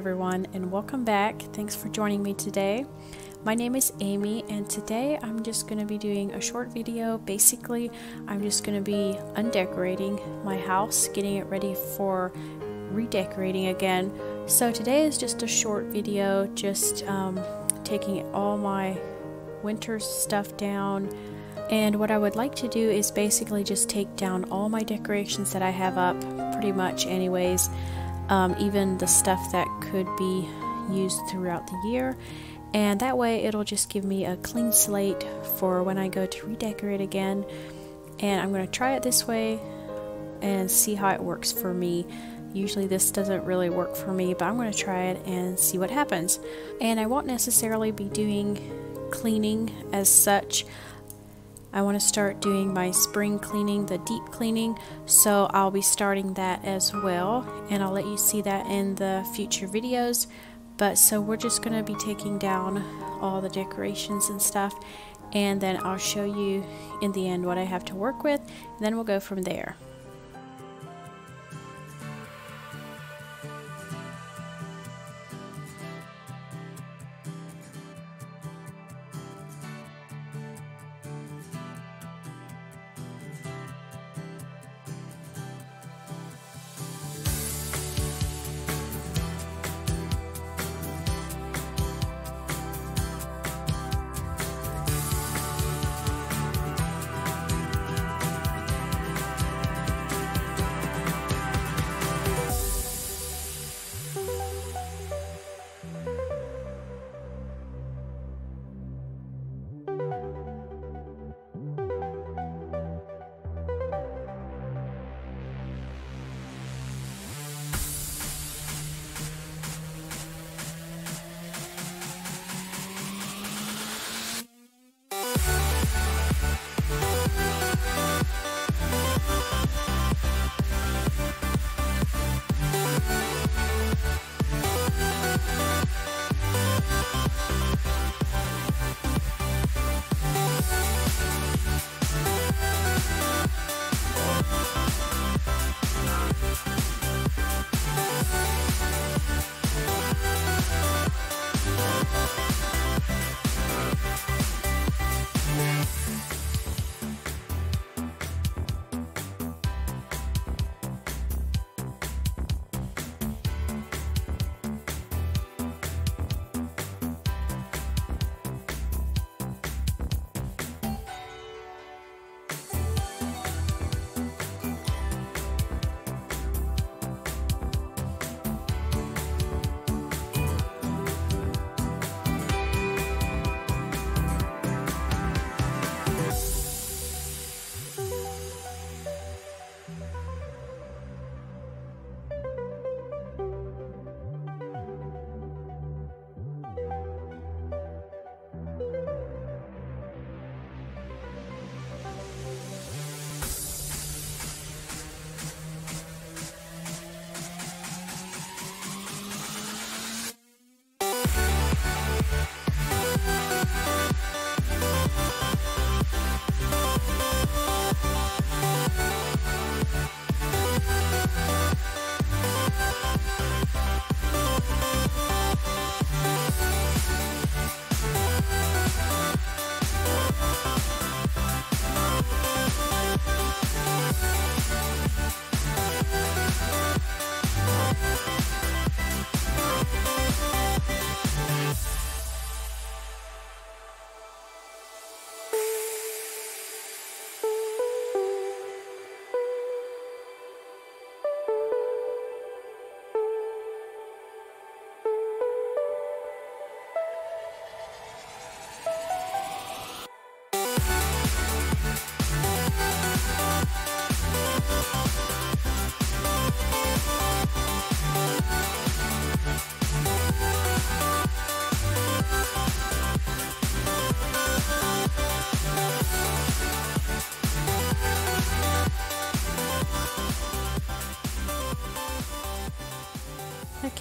Everyone, and welcome back. Thanks for joining me today. My name is Amy, and today I'm just going to be doing a short video. Basically, I'm just going to be undecorating my house, getting it ready for redecorating again. So, today is just a short video, just um, taking all my winter stuff down. And what I would like to do is basically just take down all my decorations that I have up, pretty much, anyways um, even the stuff that could be used throughout the year. And that way, it'll just give me a clean slate for when I go to redecorate again. And I'm going to try it this way and see how it works for me. Usually, this doesn't really work for me, but I'm going to try it and see what happens. And I won't necessarily be doing cleaning as such. I want to start doing my spring cleaning, the deep cleaning, so I'll be starting that as well, and I'll let you see that in the future videos. But so we're just going to be taking down all the decorations and stuff, and then I'll show you in the end what I have to work with, and then we'll go from there.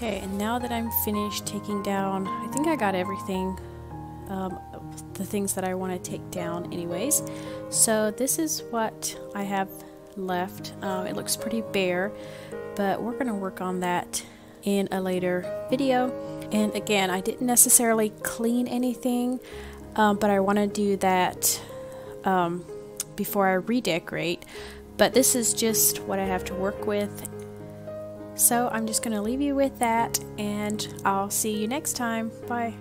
Okay, and now that I'm finished taking down, I think I got everything, um, the things that I want to take down anyways. So this is what I have left. Um, it looks pretty bare, but we're going to work on that in a later video. And again, I didn't necessarily clean anything, um, but I want to do that um, before I redecorate. But this is just what I have to work with. So I'm just going to leave you with that, and I'll see you next time. Bye.